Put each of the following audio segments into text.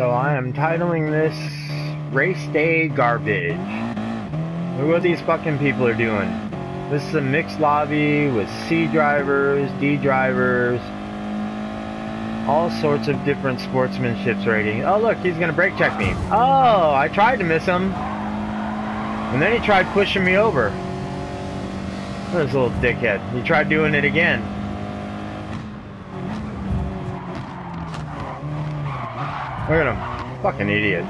So I am titling this Race Day Garbage. Look what these fucking people are doing. This is a mixed lobby with C drivers, D drivers, all sorts of different sportsmanships rating. Oh look, he's gonna brake check me. Oh, I tried to miss him. And then he tried pushing me over. This little dickhead. He tried doing it again. Look at him. Fucking idiots.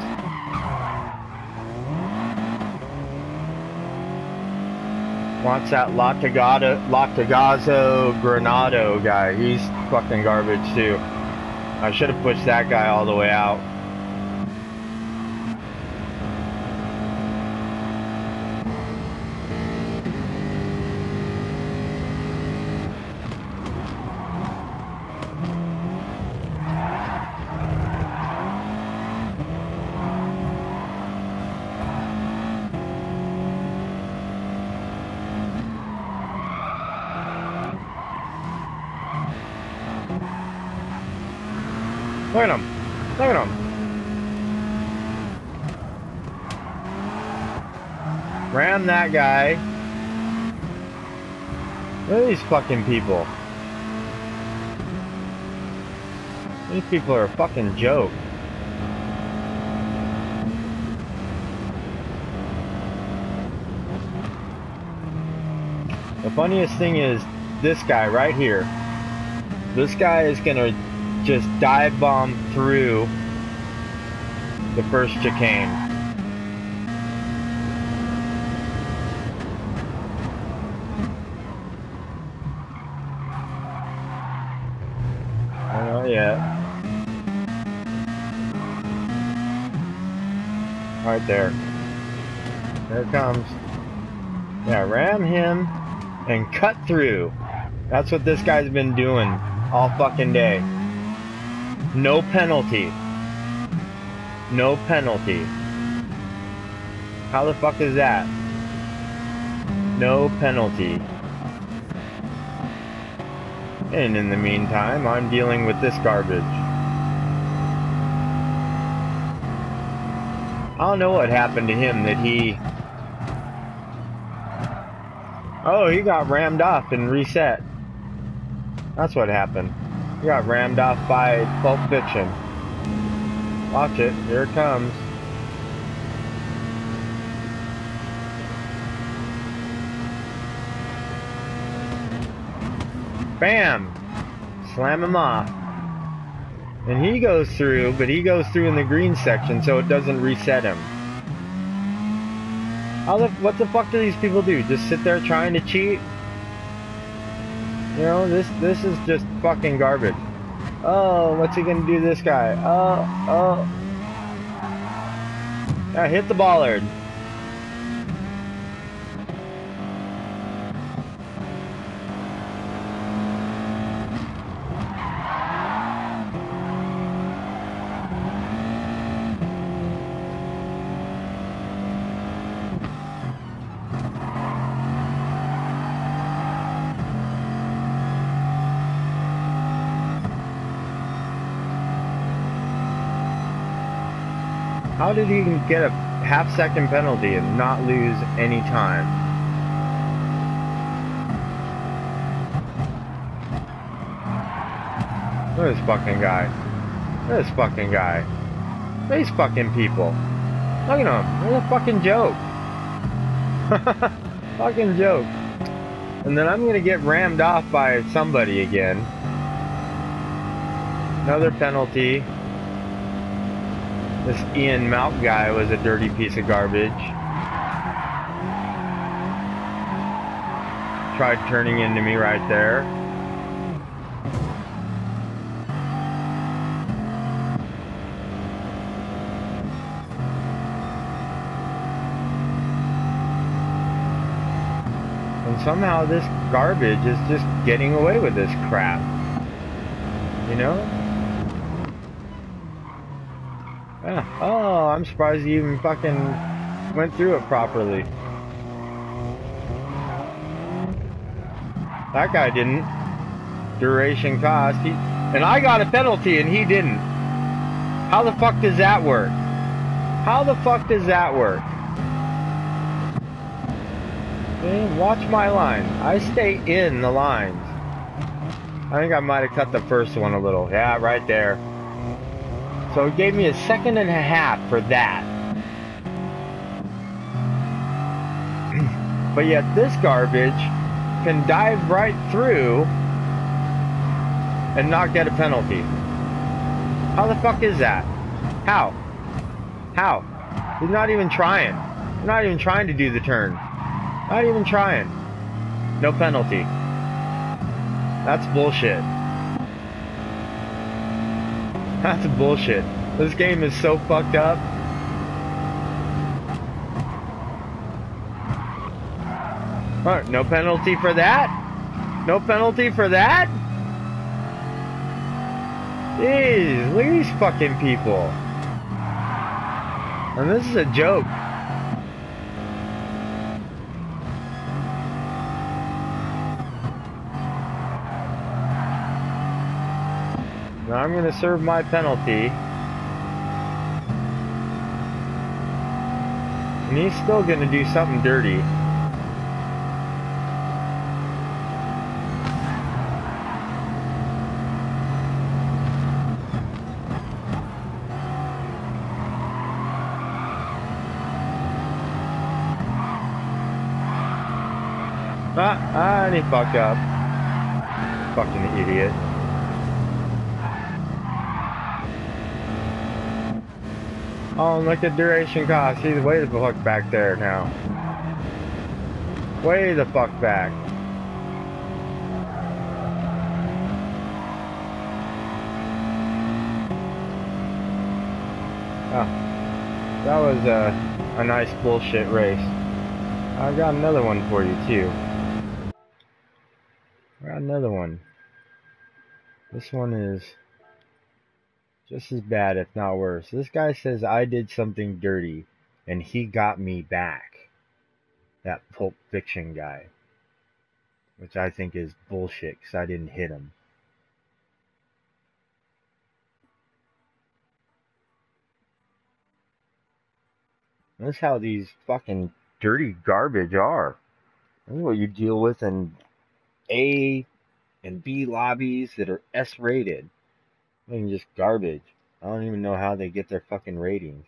Wants that Latagado, Latagazo Granado guy. He's fucking garbage too. I should have pushed that guy all the way out. Look at him. Look at him. Ram that guy. Look at these fucking people. These people are a fucking joke. The funniest thing is this guy right here. This guy is gonna just dive bomb through the first chicane. Yet. Right there. There comes. Yeah, ram him and cut through. That's what this guy's been doing all fucking day. No penalty. No penalty. How the fuck is that? No penalty. And in the meantime, I'm dealing with this garbage. I don't know what happened to him that he... Oh, he got rammed off and reset. That's what happened. He got rammed off by Pulp Fiction. Watch it. Here it comes. Bam! Slam him off. And he goes through, but he goes through in the green section so it doesn't reset him. How the, what the fuck do these people do? Just sit there trying to cheat? You know, this this is just fucking garbage. Oh, what's he gonna do this guy? Oh, oh. Yeah, hit the bollard. How did he get a half second penalty and not lose any time? Look at this fucking guy. Look at this fucking guy. These fucking people. Look at him. What a fucking joke. fucking joke. And then I'm gonna get rammed off by somebody again. Another penalty. This Ian Malk guy was a dirty piece of garbage. Tried turning into me right there. And somehow this garbage is just getting away with this crap. You know? Yeah. Oh, I'm surprised he even fucking went through it properly. That guy didn't. Duration cost. He, and I got a penalty and he didn't. How the fuck does that work? How the fuck does that work? Okay, watch my line. I stay in the lines. I think I might have cut the first one a little. Yeah, right there. So it gave me a second and a half for that. but yet this garbage can dive right through and not get a penalty. How the fuck is that? How? How? He's not even trying. He's not even trying to do the turn. Not even trying. No penalty. That's bullshit. That's bullshit. This game is so fucked up. Alright, no penalty for that? No penalty for that? Jeez, look at these fucking people. And this is a joke. Now I'm going to serve my penalty. And he's still going to do something dirty. Ah, ah, and he fucked up. Fucking idiot. Oh, look at duration cost. He's way the fuck back there now. Way the fuck back. Oh, that was a, a nice bullshit race. I've got another one for you too. I Got another one. This one is just as bad, if not worse. This guy says I did something dirty, and he got me back. That Pulp Fiction guy. Which I think is bullshit, because I didn't hit him. That's how these fucking dirty garbage are. This is what you deal with in A and B lobbies that are S rated. Mean, just garbage. I don't even know how they get their fucking ratings.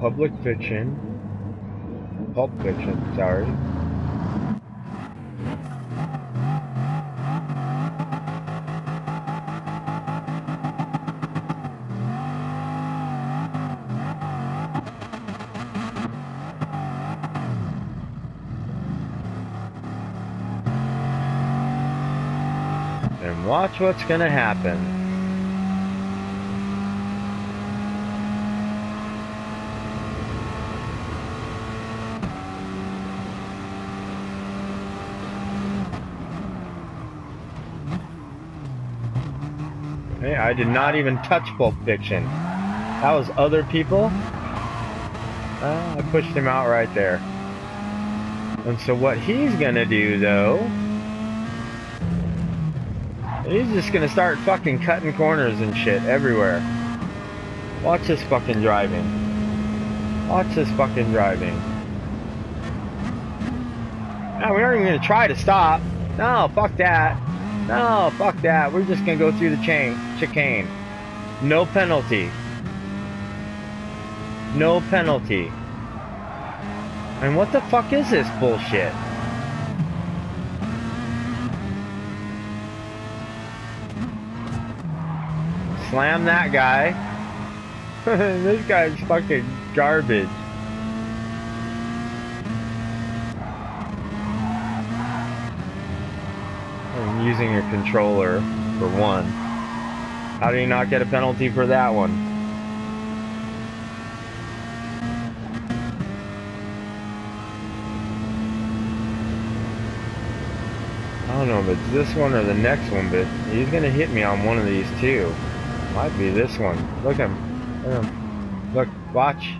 Public fiction. Pulp fiction, sorry. And watch what's gonna happen. Hey, I did not even touch Pulp Fiction. That was other people. Uh, I pushed him out right there. And so what he's gonna do though He's just gonna start fucking cutting corners and shit everywhere. Watch this fucking driving. Watch this fucking driving. Now we aren't even gonna try to stop. No, fuck that. No, fuck that. We're just gonna go through the chain chicane. No penalty. No penalty. And what the fuck is this bullshit? Slam that guy. this guy's fucking garbage. I'm using your controller for one. How do you not get a penalty for that one? I don't know if it's this one or the next one, but he's gonna hit me on one of these two. Might be this one. Look at him. Look, him. Look watch.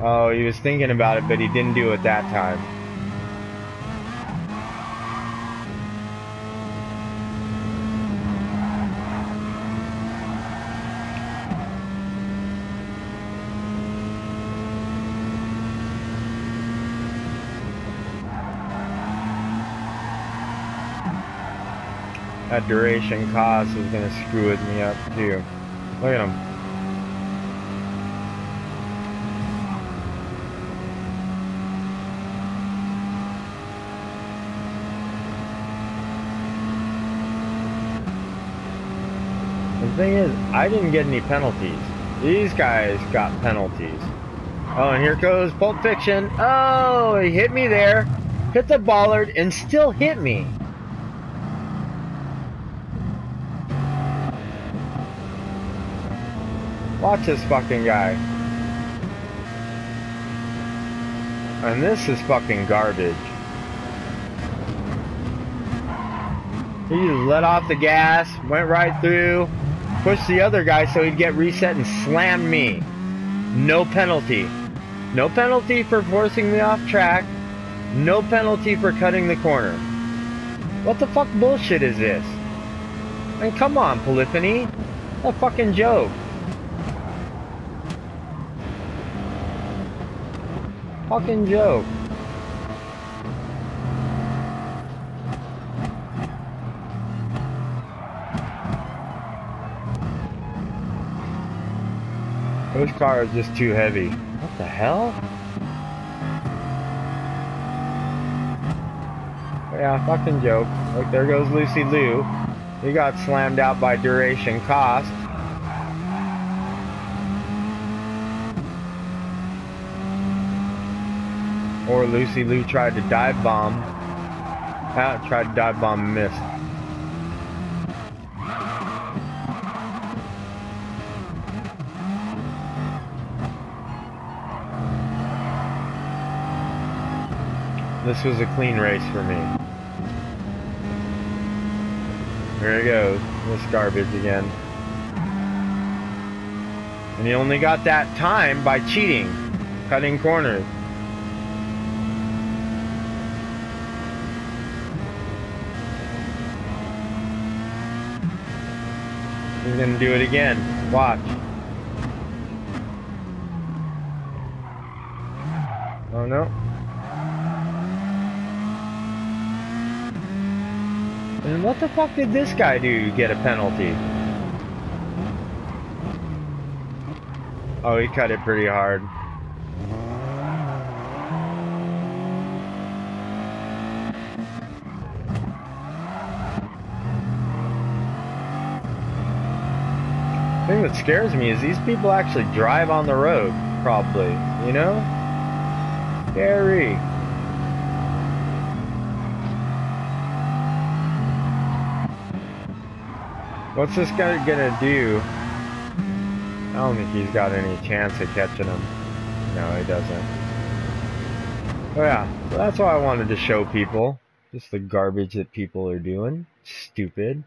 Oh, he was thinking about it, but he didn't do it that time. That duration cost is gonna screw with me up too. Look at him. The thing is, I didn't get any penalties. These guys got penalties. Oh, and here goes Pulp Fiction. Oh, he hit me there. Hit the bollard and still hit me. Watch this fucking guy. And this is fucking garbage. He just let off the gas, went right through, pushed the other guy so he'd get reset and slammed me. No penalty. No penalty for forcing me off track. No penalty for cutting the corner. What the fuck bullshit is this? And come on, Polyphony. A fucking joke. Fucking joke. Those cars are just too heavy. What the hell? Yeah, fucking joke. Look, there goes Lucy Liu. He got slammed out by duration cost. Or Lucy Lou tried to dive bomb. Ah, tried to dive bomb missed. This was a clean race for me. Here he goes. This garbage again. And he only got that time by cheating. Cutting corners. He's gonna do it again. Watch. Oh no. And what the fuck did this guy do to get a penalty? Oh, he cut it pretty hard. Thing that scares me is these people actually drive on the road, probably, you know? Scary. What's this guy gonna do? I don't think he's got any chance of catching him. No, he doesn't. Oh yeah, well, that's why I wanted to show people. Just the garbage that people are doing. Stupid.